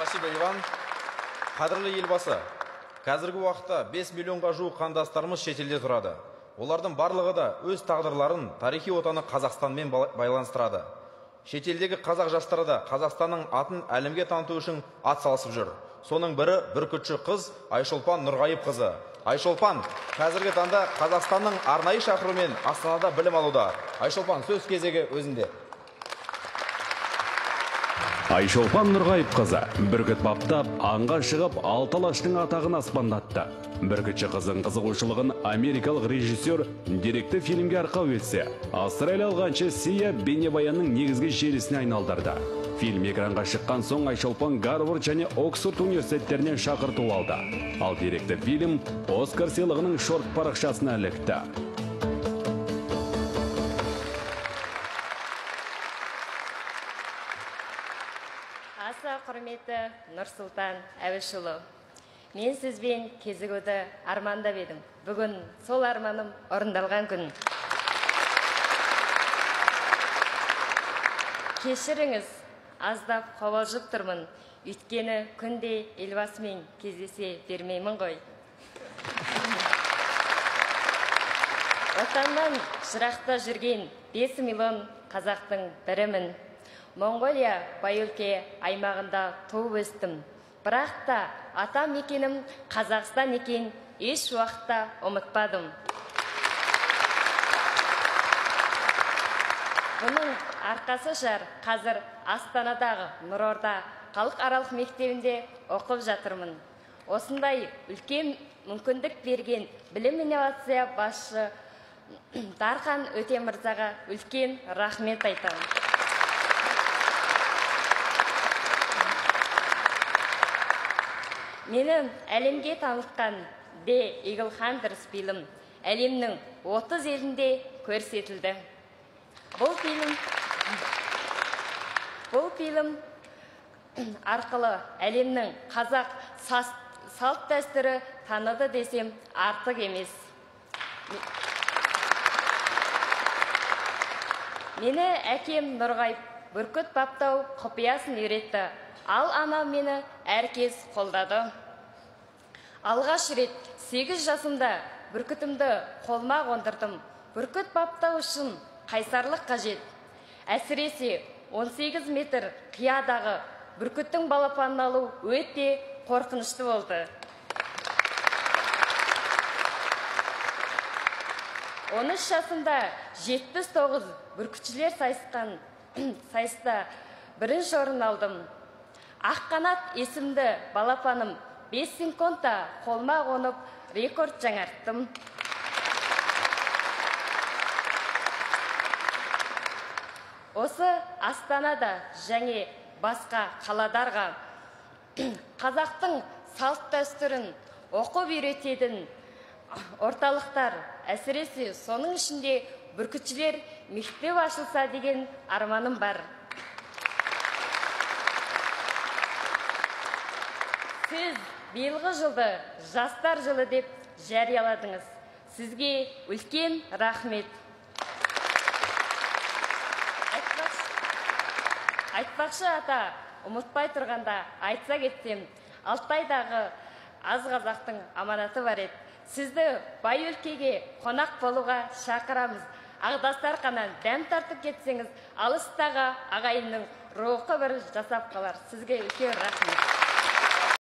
спасибо иван. Қадірлі елбасы қазіргі уақытта 5 миллионға жуық қандастарымыз шетелде тұрады. Олардың барлығы да өз тағдырларын тарихи отаны қазақстанмен байланыстырады. Шетелдегі қазақ жастары да қазақстанның атын әлемге таныту үшін атсалысып жүр. Соның бірі бүркітші қыз айшолпан нұрғайыпқызы. Айшолпан қазіргі таңда қазақстанның арнайы шақыруымен астанада білім алуда. Айшолпан сөз кезегі өзінде. Айшолпан Нұрғайыпқызы бүркіт баптап, аңға шығып, алты алаштың атағын аспандатты. Бүркітші қызың қызығушылығын америкалық режиссер деректі фильмге арқау етсе, австралиялық әнші Сия бейнебаянның негізгі желісіне айналдырды. Фильм экранға шыққан соң Айшолпан Гарвард және Оксфорд университеттерінен шақырту алды. Ал деректі фильм Оскар сыйлығының шорт парақшасына ілікті. Аса құрметті нұрсұлтан әбішұлы. Мен сізбен кезігуді армандап едім. Бүгін сол арманым орындалған күн. Кешіріңіз аздап қобалжып тұрмын. Өйткені күнде елбасымен кездесе бермеймін ғой. Отаннан жырақта жүрген 5 миллион қазақтың бірімін. Моңғолия бай өлке аймағында туып өстім. Бірақ та ата мекенім қазақстан екен. Еш уақытта ұмытпадым. Бұның арқасы жар қазір астанадағы нұрорда халықаралық мектебінде оқып жатырмын. Осындай үлкен мүмкіндік берген білім инновация басшы дархан өтемырзаға үлкен рахмет айтамын. Мені әлемге танытқан де игл хантерс фильм әлемнің 30 елінде көрсетілді. Бұл фильм бұл фильм арқылы әлемнің қазақ салт дәстүрі таныды десем артық емес. Мені әкем нұрғайып бүркіт баптау құпиясын үйретті. Ал анам мені әркез қолдады. Алғаш рет 8 жасымда бүркітімді қолма қондырдым. Бүркіт баптау үшін қайсарлық қажет? Әсіресе 18 метр қиядағы бүркіттің балапанын алу өте қорқынышты болды. 13 жасымда 79 бүркітшілер сайысқан сайыста бірінші орын алдым. Аққанат есімді балапаным 5 секундта қолма қонып рекорд жаңарттым осы астанада және басқа қаладарға қазақтың салт дәстүрін оқып үйрететін орталықтар әсіресе соның ішінде бүркітшілер мектеп ашылса деген арманым бар. Сіз биылғы жылды жастар жылы деп жарияладыңыз. Сізге үлкен рахмет. Айтпақшы ата ұмытпай тұрғанда айтса кетсем алтайдағы аз қазақтың аманаты бар еді. Сізді бай өлкеге қонақ болуға шақырамыз. Ағдастарханнан дәм тартып кетсеңіз алыстағы ағайынның рухы бір жасап қалар. Сізге үлкен рахмет.